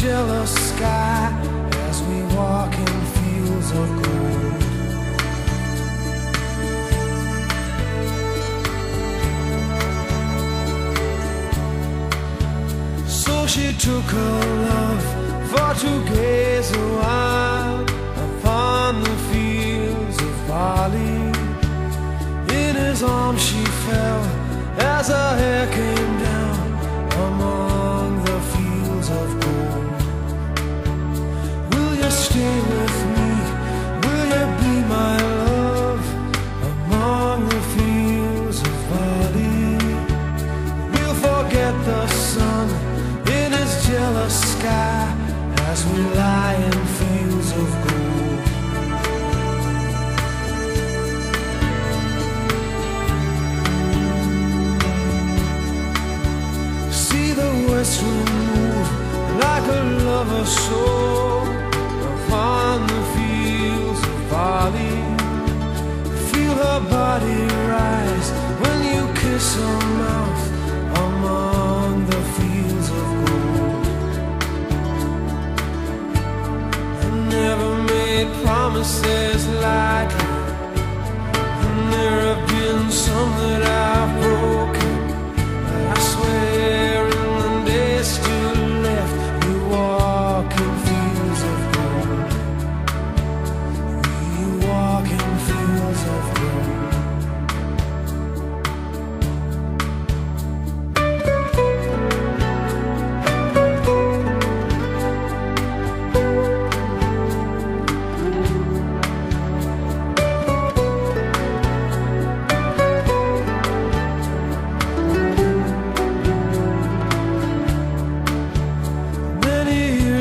jealous sky as we walk in fields of gold. So she took her love for to gaze a while upon the fields of barley. In his arms she fell as her hair sky as we lie in fields of gold. See the west wind move like a lover's soul upon the fields of barley. Feel her body rise when you kiss her mouth promises lightly,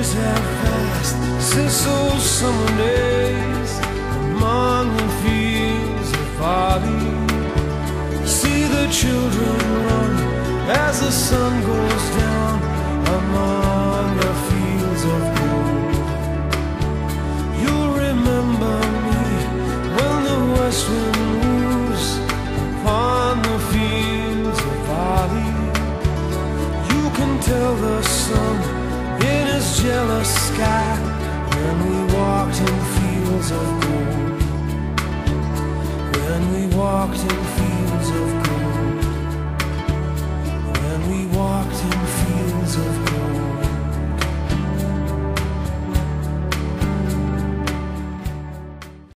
years have passed since those summer days among the fields of barley. See the children run as the sun goes down among the fields of gold. You'll remember me when the west wind moves upon the fields of barley. You can tell the sun jealous sky when we walked in fields of gold. When we walked in fields of